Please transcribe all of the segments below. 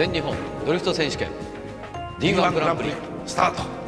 全日本ドリフト選手権 D1 グランプリスタート「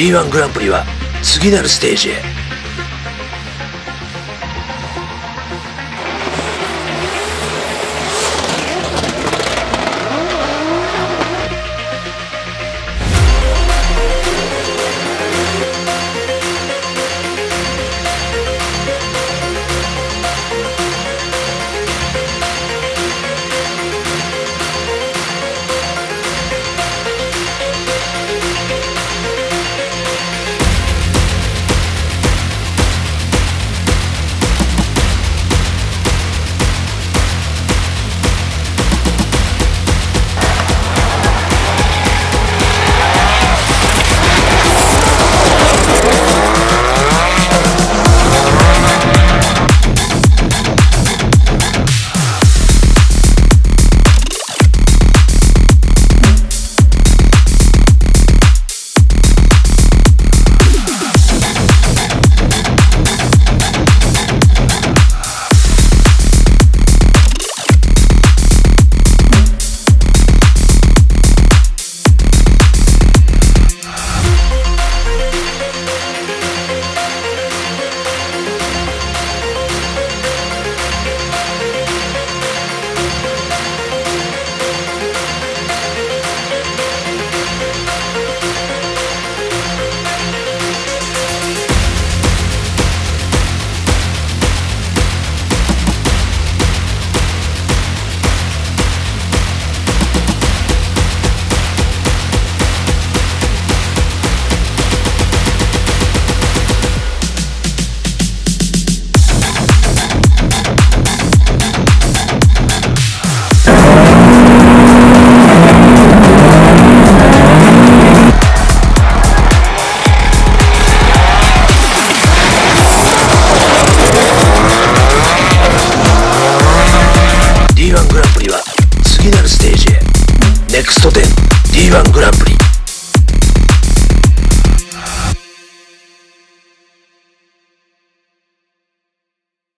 D1 グランプリ」は次なるステージへ。D1 グランプリは次なるステージへ。NEXT10D1 グランプリ。